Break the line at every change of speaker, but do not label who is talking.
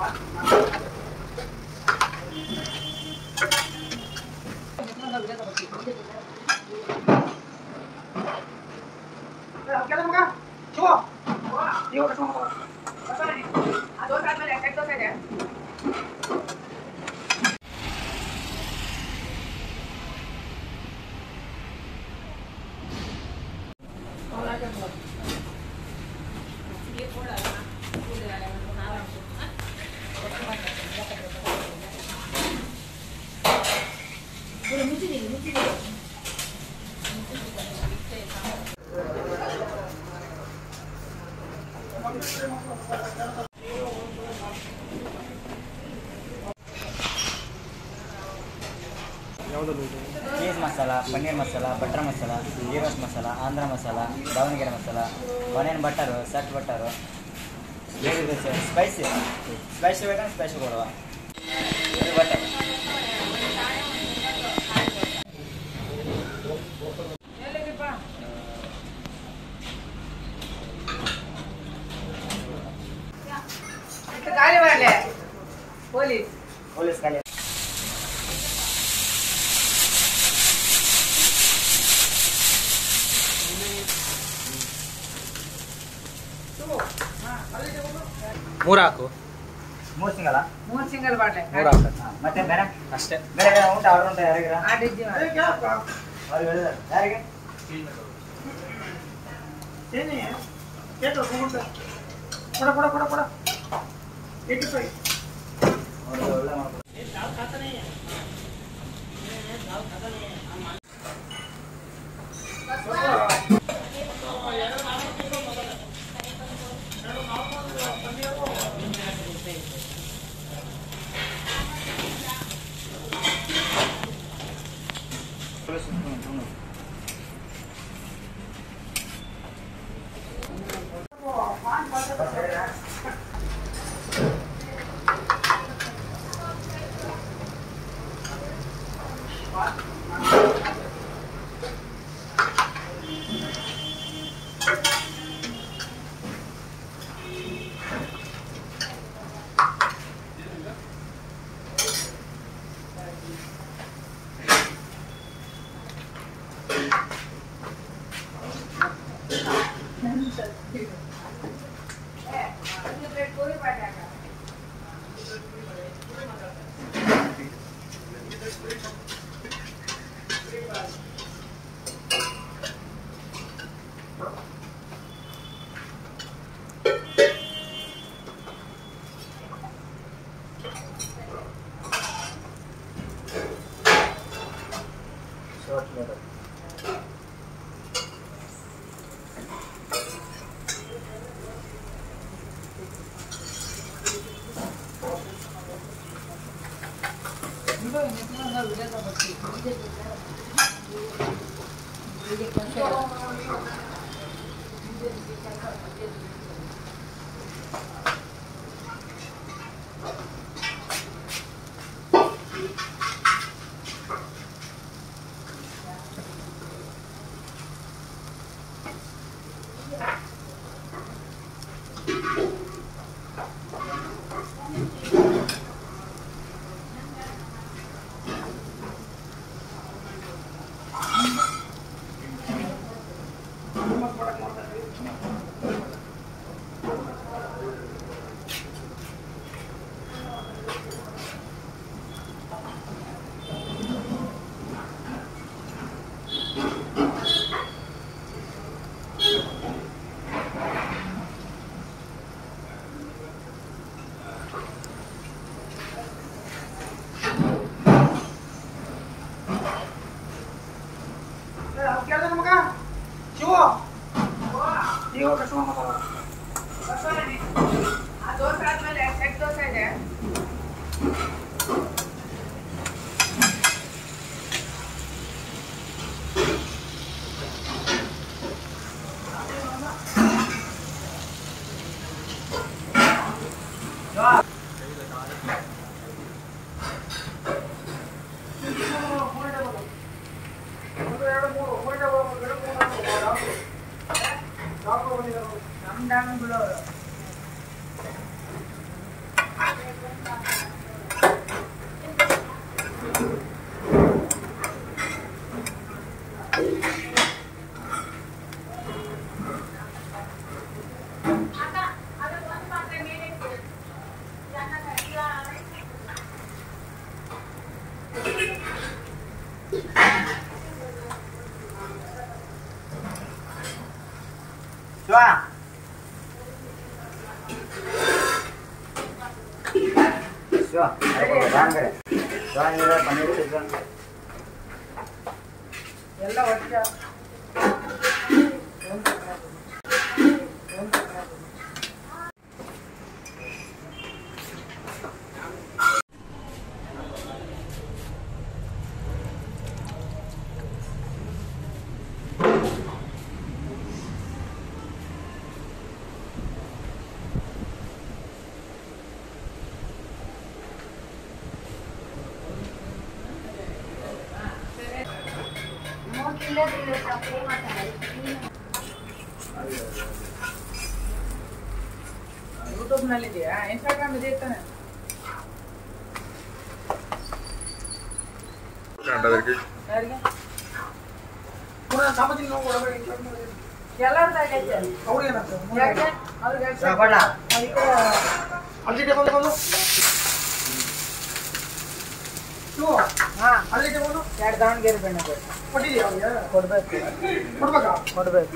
Gracias. Cheese masala, paneer masala, butter masala, zeros masala, Andhra masala, ದಾವಣಗೆರೆ ಮಸಾಲ ಬನೇನ್ butter ಸಟ್ butter spicy spicy ಬೇಕಂದ್ರೆ spicy ಕೊಡುವ. ಬಟರ್
ಮೂರು ಹಾಕು
ಮೂರು ಸಿಂಗಲ
ಮೂರ್ ಸಿಂಗಲ್ ಬಾಟ್ಲೆ
ಮೂರು ಹಾಕು
ಮತ್ತೆ ಬೇರೆ
ಅಷ್ಟೇ
ಬೇರೆ ಬೇರೆ ಊಟ ಆರ್ಡರ್ ಉಂಟು ಯಾರಿಗಾರ
ಆ ಡಿಜ್ಜಿ ಮಾಡಿ
ಅವ್ರಿಗೆ ಹೇಳಿದಾರೆ ಯಾರಿಗೆ ಅವ್ರಿಗೆ ಒಳ್ಳೆ
그래서 그냥 저는
Short letter.
ಆ 아. 남당 불러요.
对吧？சிவா வாங்க வாங்க பண்ணிட்டு
எல்லாம் வச்சுக்கா ಯೂಟ್ಯೂಬ್ ನಲ್ಲಿ ಇದೆಯಾ ಇನ್ಸ್ಟಾಗ್ರಾಮ್ ಇದೆ ತಾನೆ ಯಾರಿಗೆ ಎಲ್ಲರದ್ದು ಆಗೈತೆ ಯಾಕೆ ಅವ್ರಿಗೆ ಯಾಕೆ?
ಶಿವ ಕೊಡ್ಲಾ
ಅದಕ್ಕೆ ಹಾ ಎರಡು ದಾವಣಗೆರೆ ಬೆಣ್ಣೆ ಬೇಕು ಕೊಡ್ಬೇಕು ಕೊಡ್ಬೇಕು